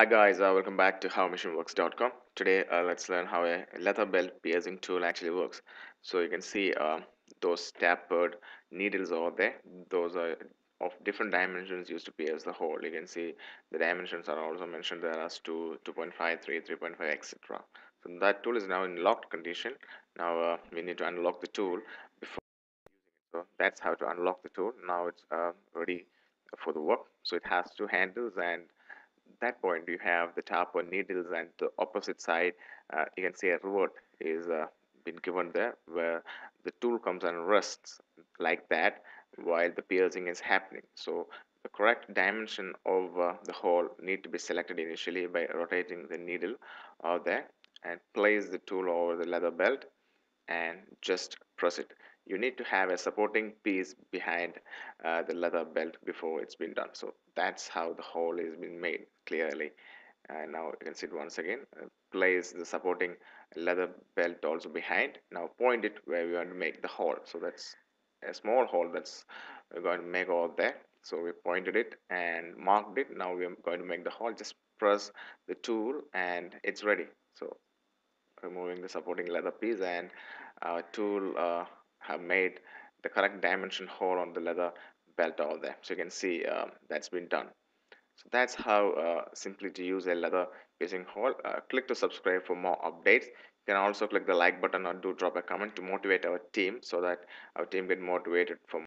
Hi guys, uh, welcome back to howmachineworks.com. Today uh, let's learn how a leather belt piercing tool actually works. So you can see uh, those tapered needles over there. Those are of different dimensions used to pierce the hole. You can see the dimensions are also mentioned there as 2, 2.5, 3, 3.5, etc. So that tool is now in locked condition. Now uh, we need to unlock the tool before so that's how to unlock the tool. Now it's uh, ready for the work. So it has two handles and that point you have the taper needles and the opposite side uh, you can see a reward is uh, been given there where the tool comes and rests like that while the piercing is happening. So the correct dimension of uh, the hole need to be selected initially by rotating the needle out there and place the tool over the leather belt and just press it you need to have a supporting piece behind uh, the leather belt before it's been done. So that's how the hole is been made clearly. And now you can see it once again uh, place the supporting leather belt also behind. Now point it where we want to make the hole. So that's a small hole that's we're going to make over there so we pointed it and marked it. Now we're going to make the hole. Just press the tool and it's ready. So removing the supporting leather piece and our tool uh, have made the correct dimension hole on the leather belt over there. So you can see uh, that's been done. So that's how uh, simply to use a leather piercing hole. Uh, click to subscribe for more updates. You can also click the like button or do drop a comment to motivate our team so that our team get motivated for